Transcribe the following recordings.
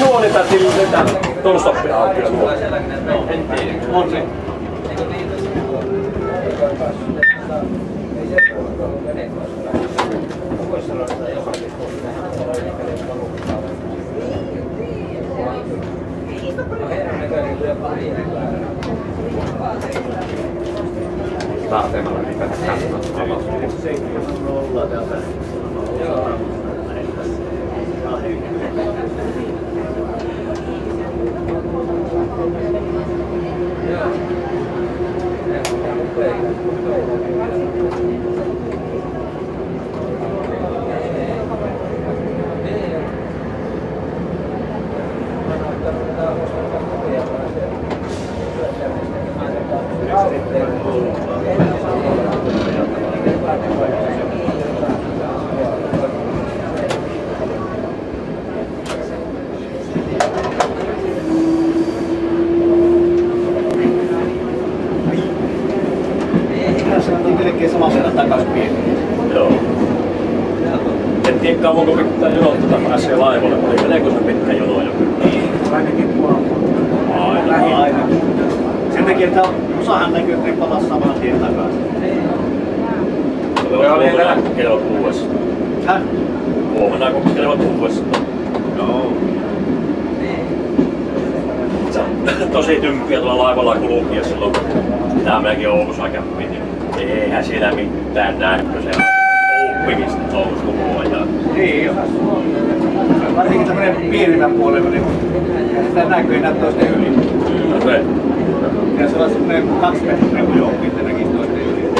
Nuo on niitä niitä tullustoppi auki. En tiedä. On se. Saatemalla niitä katsomaan alas. Tässä on melkein sama siellä takaisin Joo. En tiedä kauanko pitää jonottaa pääsee laivalle, mutta meneekö se pitkä jono jo? Ainakin puoli Aina. Aina. Sen takia, että osahan näkyy tripata saman tien takaisin. Joo, niin tänään kello kuudes. Häh? Huomenna kun kello kuudes. Joo. Tosi tymppiä tuolla laivalla kulkia silloin, kun tää meidänkin Oulussa niin eihän siellä mitään näy, kun se touhussa koko ajan. Niin jo. Varsinkin tämmönen pienemmän puolella, niin sitä näkyy enää toisten yli. No se, Ja se on semmonen kaksi metriä kun johonkin, että näkisi toisten yli.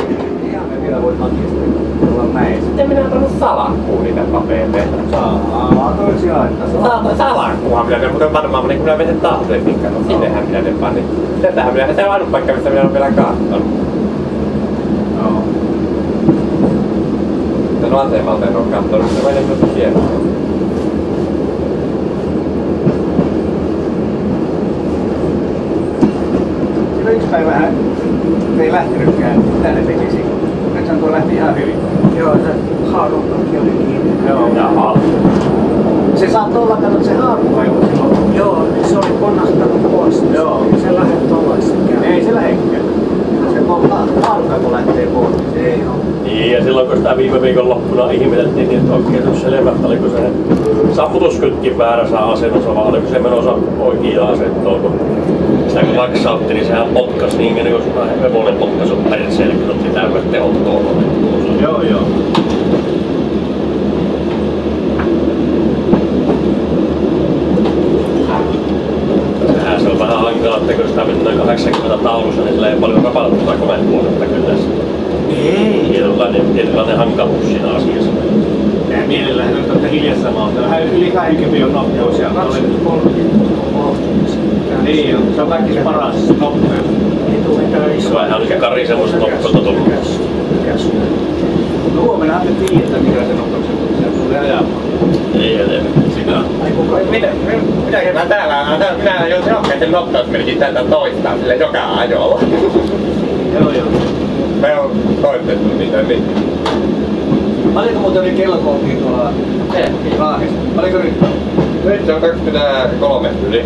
Ja vielä voit hakea sitä olla mäessä. Sitten minä pannut salakkuun niitä papereita. Saa toisia, että saa. Sa- salakkuuhan minä, mutta varmaan niin kun minä menen tahtojen pitkään, no sinnehän minä ne panin. Sieltähän minä, se on ainut paikka, mistä minä olen vielä katsonut. Sen asemalta en ole katsonut, se menee tuosta kierrosta. Siinä yksi päivä hän ei lähtenytkään tänne tekisi. Nyt tuo lähti ihan hyvin. Joo, se haarukkakin oli kiinni. Joo. jaha. Se saattoi olla, että se haarukka jo silloin. Joo, niin se oli ponnahtanut pois. Joo. Se lähde tuollaisenkään. Ei se lähdekään. Niin, ja silloin kun sitä viime viikon loppuna ihmeteltiin, niin oikein nyt selvä, että oliko se sammutuskytkin väärässä asennossa, vai oliko se menossa oikeaan asentoon, kun sitä kun laksautti, niin sehän potkas niin, niin sitä hevonen potkas on perseelle, kun otti täydet tehot. Joo, joo. Sehän se on vähän hankala, että mennään 80 taulussa, niin sillä ei paljon rapauttaa komentuonetta kyllä. Ei. Tietynlainen, tietynlainen hankaluus siinä asiassa. Ja mielellähän nyt olette hiljassa maata. Vähän yli 20 on nopeus. Ja olen... Niin jo. Se on kaikki paras nopeus. Vähän on se Kari semmoista nopeutta tullut. No huomenna me tiedetään, mikä se nopeus on. Se tulee ajamaan. Ei edes sitä. Mitä, mitä mä täällä, minä toistaa sille joka ajolla. Joo, joo. Me on toistettu niitä niin. Paljonko muuten oli kello kun oltiin tuolla Raahessa? Paljonko nyt on? Nyt se on 23 yli.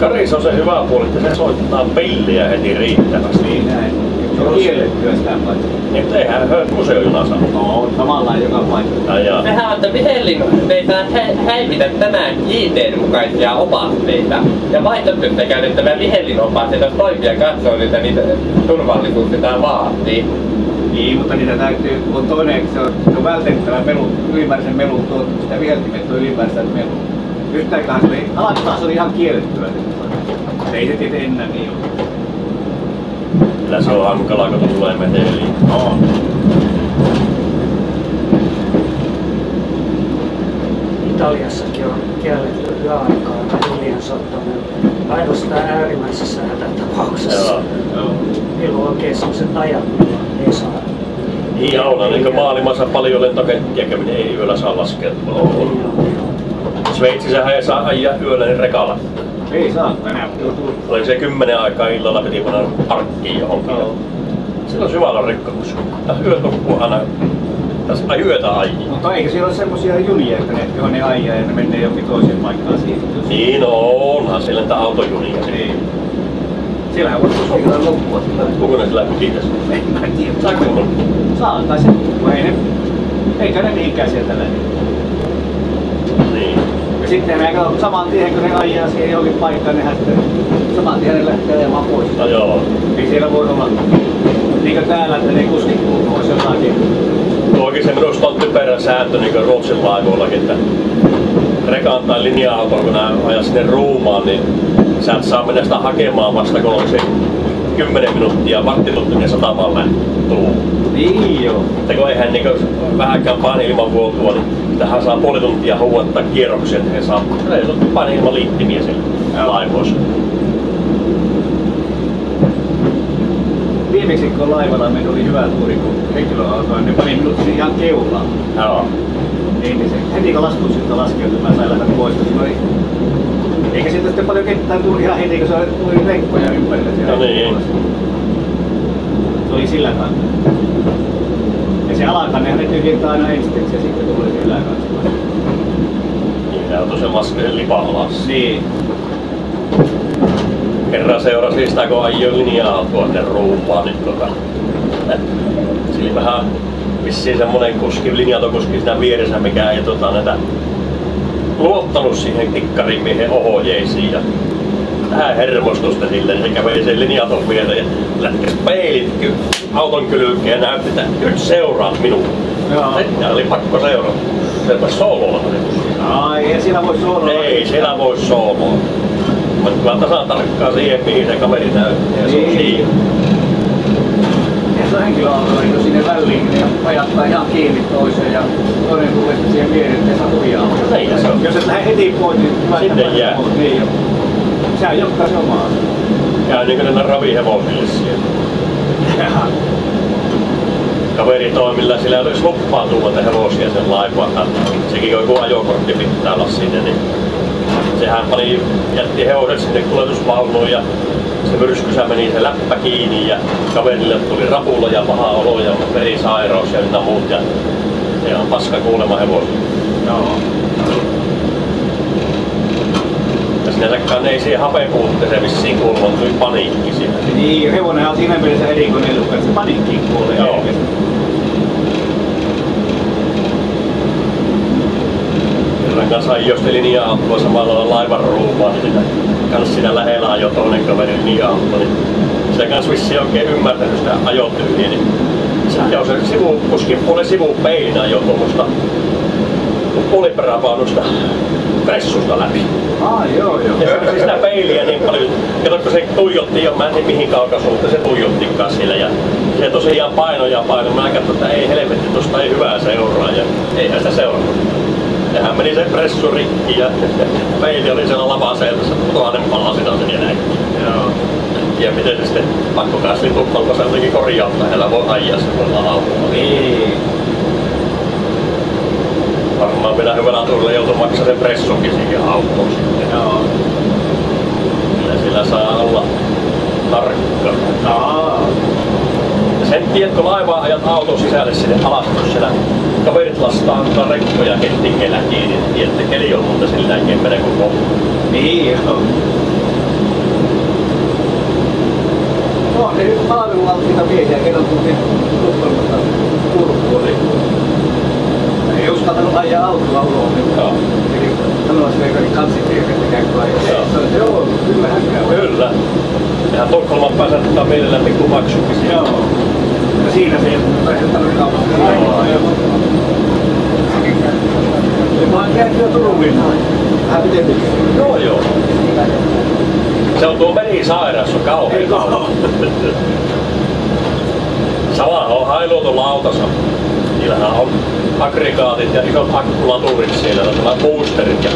Karis on se hyvä puoli, että se soittaa pilliä heti riittävästi. Niin näin. Se on kiellettyä sitä paitsi. Niin, mutta eihän museojuna saa. No, on samalla joka paikassa. Ja, ja. Mehän on, että Mihellin meitä hä- häivitä tämän JTn mukaisia opasteita. Ja vaihtoehtoista käytettävä Mihellin opasteita toimia katsoo niitä, niitä turvallisuus sitä vaatii. Niin, mutta niitä täytyy, kun on toinen, se on, se on vältettävä melu, ylimääräisen melun tuotto, sitä viheltimet on ylimääräistä melua. Yhtäkään se oli, alakkaan se oli ihan kiellettyä. Se ei se tietä enää niin ole. Kyllä se on hankala, kun tulee meteliin. On. Italiassakin on kielletty yöaikaa hiljan soittaminen. Ainoastaan äärimmäisessä hätätapauksessa. Joo. Joo. Niillä on oikein sellaiset ajat, millä ei saa. Niin on, niin maailmassa paljon lentokenttiä ei yöllä saa laskeutua. On. Sveitsissähän ei saa ajaa yöllä niin rekalla. Ei saa. Oli se kymmenen aikaa illalla piti panna parkkiin johonkin. Joo. Silloin syvällä rikkomus. Ja yöt loppuu aina. Tässä ai yötä ajii. Mutta eikö siellä ole semmosia junia, että ne, johon ne ajaa ja ne menee jonkin toiseen paikkaan siitä? Niin onhan siellä niitä autojunia. Ei. Siellähän voisi kyllä loppua. Kuka ne sillä kiitos? En mä tiedä. Saako mun? Saa, tai se, ei ne, eikä ne mihinkään sieltä lähde. Niin. Ja sitten ne kato, saman tien kun ne ajaa siihen johonkin paikkaan, nehän sitten saman tien ne lähtee ajamaan pois. No joo. Ei siellä voi olla, niin kuin täällä, että ne kuskit olisi jotakin. Tuokin se minusta on typerä sääntö niin kuin Ruotsin laivoillakin, että rekan tai linja-auton, kun nämä ajaa sinne ruumaan, niin sä et saa mennä sitä hakemaan vasta kun on se 10 minuuttia, varttituntia satamalle tuu. Niin joo. Että kun eihän niin vähänkään paine-ilman vuotua, niin tähän saa puoli tuntia huuattaa kierroksen, he saa reilut paine-ilman liittimiä Joo. laivoissa. Viimeksi kun laivalla meillä oli hyvä tuuri, kun henkilöautoa, ne pani minut ihan keulaan. Joo. Niin, niin se, heti kun laskusilta laskeutui, mä sain lähteä pois, koska oli, eikä siitä sitten paljon ketään tullut ihan heti, kun se tuli renkkoja ympärillä siellä. No niin. Se oli sillä kannalla. Ja se alakannehan ne tyhjentää aina ensiksi ja sitten tulee se yläkansi. Niin, tää on tosiaan laskeen lipa alas. Niin. Kerran seurasin sitä, kun ajoi linja-autoa ne ruupaan, niin tota, sillä vähän vissiin semmonen kuski, linja-autokuski siinä vieressä, mikä ei tota, näitä luottanut siihen tikkarimiehen ohjeisiin ja vähän hermostusta sille, niin se käveli sen linja-auton viereen ja lätkäs peilit auton kylkeen ja näytti, että nyt seuraat minua. Ja oli pakko seurata. Se rupesi soololla. Ai, ei siellä voi suoraan. Ei, siellä voi sooloa. Mutta kyllä tasan tarkkaan siihen, mihin se kaveri näytti. Ja se on Niin. siinä. Ja sinne väliin, ne ajattaa ihan kiinni toiseen ja toinen tulee sitten siihen viereen, että ei saa tujaa. Niin, ja se on. Jos et lähde heti pois, niin että jää. pois. Niin jo. Sehän johtaa se omaa. Käy niin kuin ne ravihevosille siellä. Kaveri toi, millä sillä olisi luppaa tulla hevosia sen laivaan. Sekin kun joku ajokortti pitää olla sinne, niin sehän pani, jätti hevoset sinne kuljetusvaunuun ja se myrskysä meni se läppä kiinni ja kaverille tuli rapulla ja paha olo ja verisairaus ja ynnä muut ja se on paska kuulema hevosille. Joo. Ja sinänsäkään ei siihen puutteeseen vissiin kuulu, mutta tuli paniikki siinä. Niin, hevonen on siinä mielessä erikoinen lukka, että se paniikkiin kuolee. Joo. Kerran kanssa ajosti linja-autoa samalla lailla laivan ruumaan, niin sitä kans siinä lähellä ajoi toinen kaveri linja-auto, niin se kans vissiin oikein ymmärtänyt sitä ajotyyliä, niin se ajoi sen sivu, kuskin puolen sivupeilin ajoi tuommoista puoliperävaunusta pressusta läpi. Ah, joo, joo. Ja se oli sitä peiliä niin paljon, kato kun se tuijotti jo, mä en tiedä mihin kaukasuuntaan se tuijottikaan sillä ja se tosiaan paino ja paino. Mä katsoin, että ei helvetti, tosta ei hyvää seuraa ja eihän sitä seurannut. Ja hän meni se pressu rikki ja peili oli siellä lavaseeltassa tuhannen palasina sen ja näin. Joo. Ja miten se sitten pakkokasvin tukkalta se jotenkin korjauttaa, hänellä voi ajaa semmoilla autolla. Niin. Varmaan vielä hyvällä tulla joutui maksaa sen pressunkin siihen autoon sitten. Joo. Kyllä sillä saa olla tarkka. Aa. Sen tiedätkö laivaa ajat auton sisälle sinne alas, siellä kaverit lastaa antaa rekkoja kettingellä kiinni, niin tiedätte, keli on muuta sillä jälkeen kuin loppu. Niin, joo. No, ne nyt palvelualttiita miehiä, kerran tultiin Tukholmasta Turkuun, niin ei uskaltanut ajaa autoa ulos, niin Joo. Ajaa. Joo. Se oli, joo, kyllä hän käy. Kyllä. Ja Tukholman päässä ottaa mielellään pikku maksukin. Joo. Ja siinä se ei käy. Ja mä oon käynyt jo Turun linnaan. Vähän pitempi. Joo, joo. Se on tuo merisairaus, on kauhean oo? Sama on hailuotu lautassa. Niillähän on aggregaatit ja isot akkulaturit siellä, nämä boosterit. Ja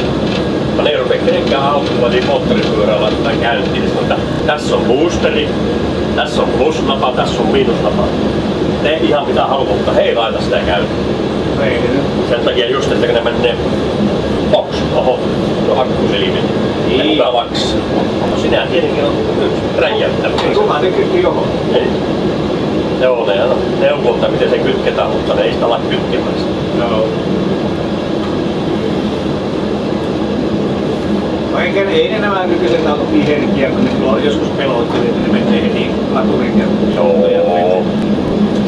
mutta ne ei rupea kenenkään autolla niin moottoripyörällä laittaa käyntiin. Että tässä on boosteri, tässä on plusnapa, tässä on miinusnapa. Tee ihan mitä haluat, mutta hei laita sitä käyntiin. Ei. Sen takia just, että kun ne menee box Oho, tuo akkusilmit. Niin. No sinä tietenkin on räjäyttänyt. Ei kukaan kytki johon. Ei. Joo, ne on neuvonta, miten se kytketään, mutta ne ei sitä ala kytkemään sitä. Joo. Vaikka ei ne nämä nykyiset autot niin herkkiä, kun ne silloin joskus pelotti, että ne menee heti laturin ja Joo.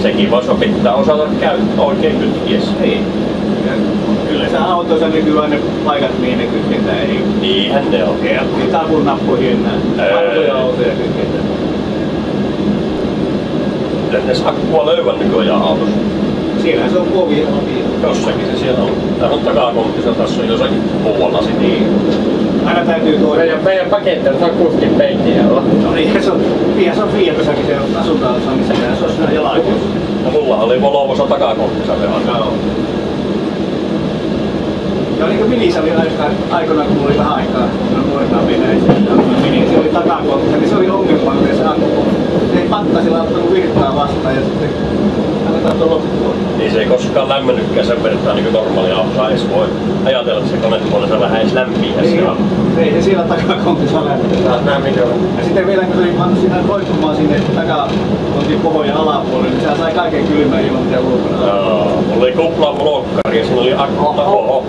Sekin vaan pitää osata käyttää oikein kytkiessä. Ei. Ja Kyllä se autoissa nykyään ne paikat, mihin ne kytketään, ei Niinhän ne on. ei takun nappuihin enää. Vanhoja autoja kytketään. Kyllä ne akkua löydän nykyään autossa. Siinähän se on kovia lavia. Jossakin se siellä on. Tää on takakonttissa, tässä on jossakin muualla sitten. Niin. Aina täytyy toimia. Meidän, meidän paketti on kuskin alla. No niin, se on, Fiat se on Fiatissakin se asunta-alussa, missä se on, se on siinä jalakossa. No mulla oli Volvossa takakonttissa se aika. Joo. Ja niin kuin Minissä oli aikoinaan, kun mulla oli vähän aikaa, kun mä nuorena venäisiä, Mini, se oli takakontti, niin se oli ongelma, kun se akku, se ei pattasilla ottanut virtaa vastaan ja sitten annetaan tuon loppuun. Niin se ei koskaan lämmennytkään sen verran niin kuin normaali auto edes voi ajatella, että se konepuolella vähän edes lämpiä Niin, se on. ei se siellä takakontissa minkä Ja sitten vielä kun se oli pannut sinne roikkumaan sinne takakontin pohjan alapuolelle, niin sehän sai kaiken kylmän ilman mitä ulkona. Joo, mulla oli kupla blokkari ja siinä oli akku oho,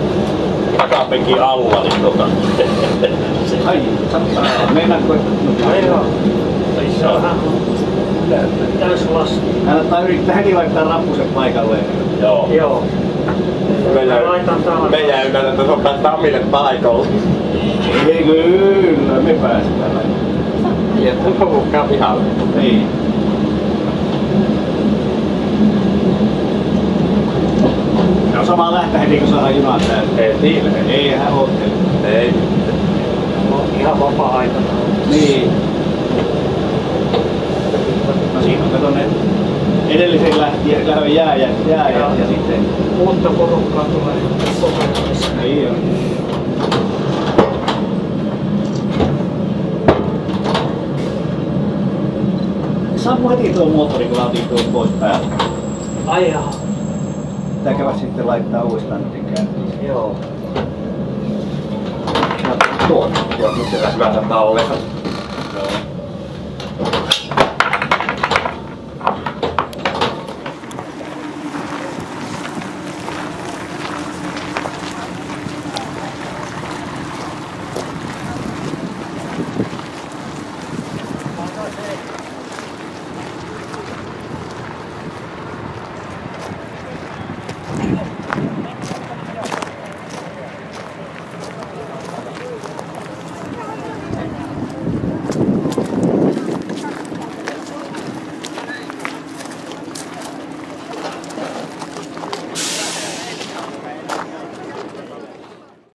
takapenkin alla, niin tota... se, Ai, sattaa. Meinaatko, Ai joo, ei se saa. on lasti. kannattaa yrittää heti laittaa rappuset paikalleen. Joo. Joo. Meidän, taas. meidän ei ymmärrä, että se on päästä omille paikoille. Ei kyllä, me päästään. Jättä porukkaa pihalle. Niin. Se on sama lähtö heti kun saadaan junat täyteen. Ei tiile. Ei hän oottele. Ei. On ihan vapaa-aikana. Niin. Siinä on kato ne edellisen lähtien lähön jääjät, jääjät ja, ja sitten... Uutta porukkaa tulee kokeilmissa. Niin on. Sammu heti tuo moottori, kun laitin tuon pois päältä. Ai jaa. Pitääkö sitten laittaa uudestaan nyt käyntiin? Joo. Tuon. Joo, nyt se vähän tallessa.